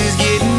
is getting